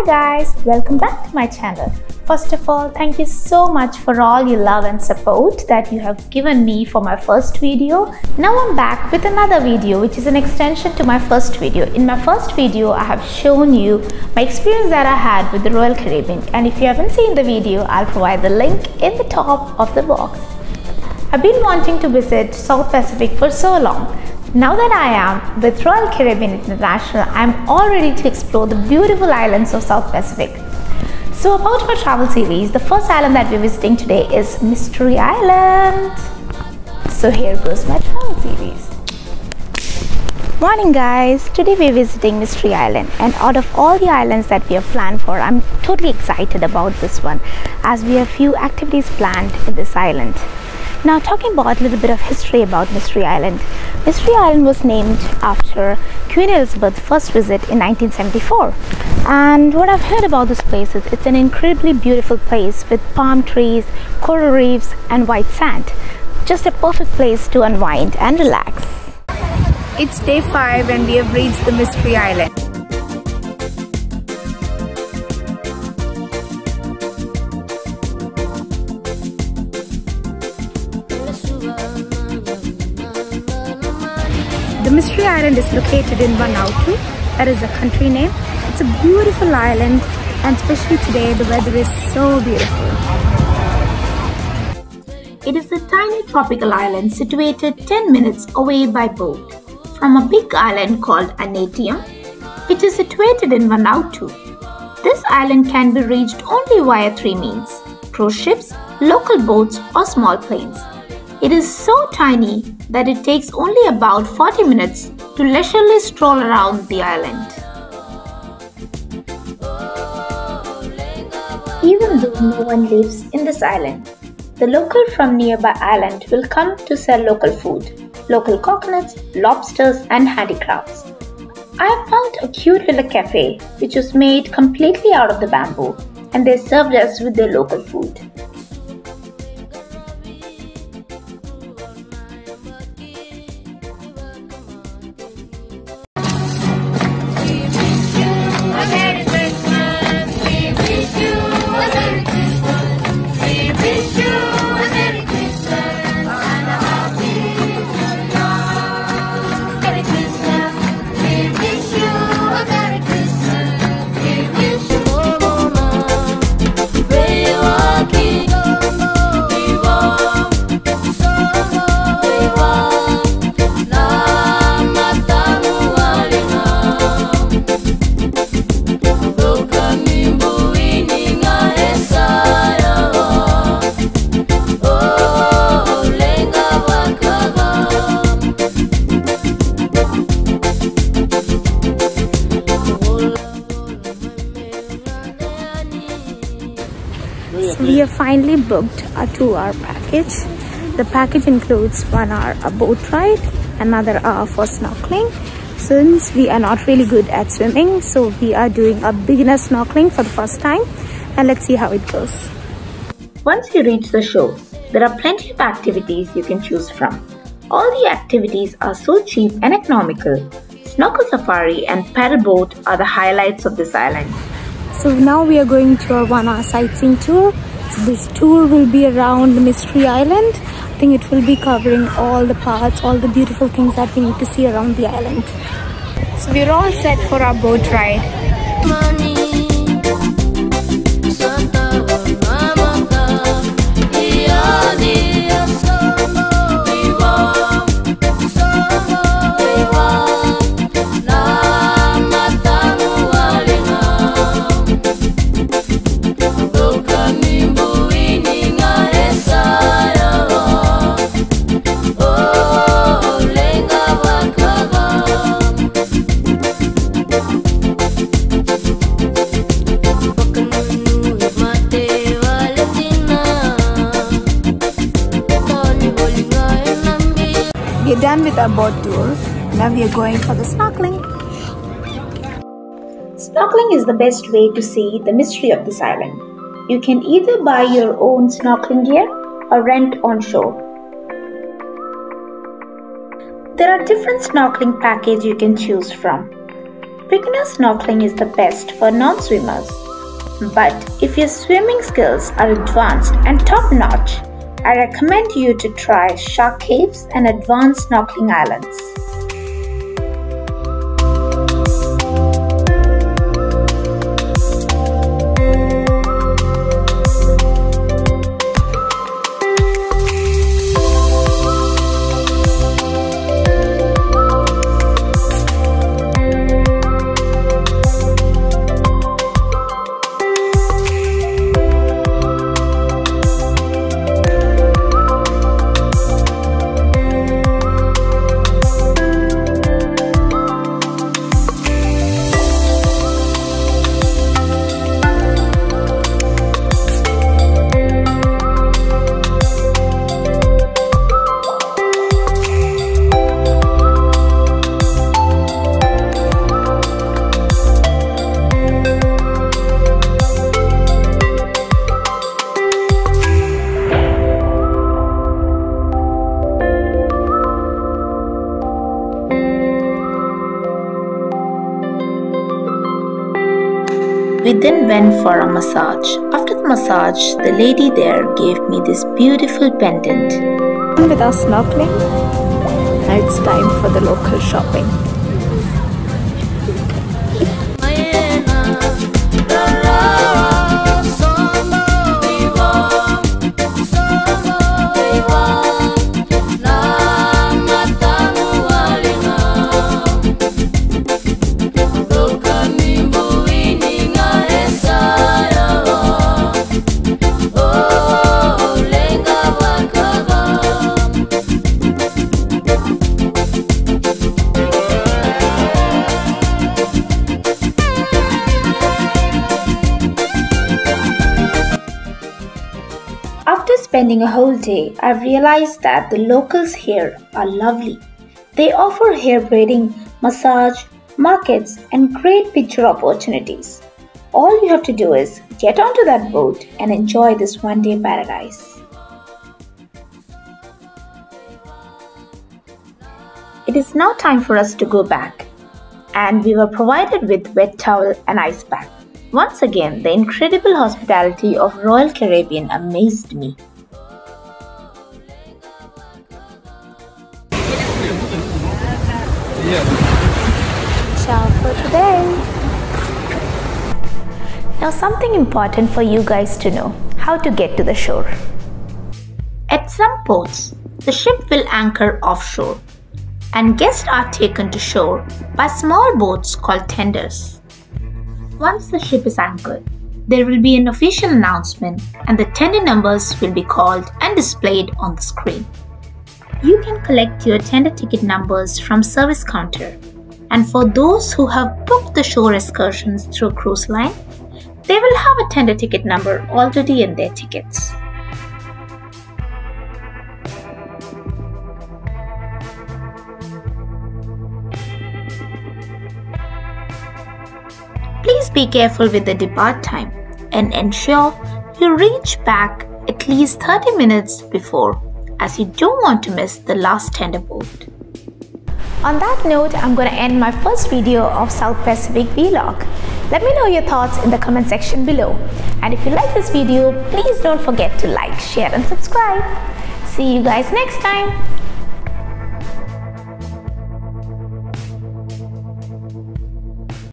Hi guys, welcome back to my channel. First of all, thank you so much for all your love and support that you have given me for my first video. Now I'm back with another video which is an extension to my first video. In my first video, I have shown you my experience that I had with the Royal Caribbean and if you haven't seen the video, I'll provide the link in the top of the box. I've been wanting to visit South Pacific for so long now that I am with Royal Caribbean International, I am all ready to explore the beautiful islands of South Pacific. So about my travel series, the first island that we're visiting today is Mystery Island. So here goes my travel series. Morning guys, today we're visiting Mystery Island and out of all the islands that we have planned for, I'm totally excited about this one as we have few activities planned in this island. Now talking about a little bit of history about Mystery Island. Mystery Island was named after Queen Elizabeth's first visit in 1974. And what I've heard about this place is it's an incredibly beautiful place with palm trees, coral reefs and white sand. Just a perfect place to unwind and relax. It's day 5 and we have reached the Mystery Island. The Mystery Island is located in Vanuatu. That is a country name. It's a beautiful island and especially today the weather is so beautiful. It is a tiny tropical island situated 10 minutes away by boat from a big island called Aneityum. It is situated in Vanuatu. This island can be reached only via three means cruise ships, local boats, or small planes. It is so tiny that it takes only about 40 minutes to leisurely stroll around the island. Even though no one lives in this island, the local from nearby island will come to sell local food, local coconuts, lobsters and handicrafts. I found a cute little cafe which was made completely out of the bamboo and they served us with their local food. So we have finally booked a two hour package. The package includes one hour a boat ride, another hour for snorkeling. Since we are not really good at swimming, so we are doing a beginner snorkeling for the first time and let's see how it goes. Once you reach the shore, there are plenty of activities you can choose from. All the activities are so cheap and economical. Snorkel safari and paddle boat are the highlights of this island. So now we are going to our one hour sightseeing tour. So this tour will be around Mystery Island. I think it will be covering all the parts, all the beautiful things that we need to see around the island. So we're all set for our boat ride. We're with our boat tour. Now we are going for the snorkeling. Snorkeling is the best way to see the mystery of this island. You can either buy your own snorkeling gear or rent on shore. There are different snorkeling packages you can choose from. Beginner snorkeling is the best for non-swimmers. But if your swimming skills are advanced and top-notch, I recommend you to try shark caves and advanced snorkeling islands. We then went for a massage. After the massage, the lady there gave me this beautiful pendant. With our snorkeling, now it's time for the local shopping. Spending a whole day, I've realized that the locals here are lovely. They offer hair braiding, massage, markets, and great picture opportunities. All you have to do is get onto that boat and enjoy this one day paradise. It is now time for us to go back, and we were provided with wet towel and ice pack. Once again, the incredible hospitality of Royal Caribbean amazed me. Ciao for today. Now, something important for you guys to know how to get to the shore. At some ports, the ship will anchor offshore, and guests are taken to shore by small boats called tenders. Once the ship is anchored, there will be an official announcement, and the tender numbers will be called and displayed on the screen. You can collect your tender ticket numbers from service counter, and for those who have booked the shore excursions through cruise line, they will have a tender ticket number already in their tickets. Please be careful with the depart time and ensure you reach back at least 30 minutes before as you don't want to miss the last tender boat. On that note, I'm going to end my first video of South Pacific Vlog. Let me know your thoughts in the comment section below. And if you like this video, please don't forget to like, share and subscribe. See you guys next time.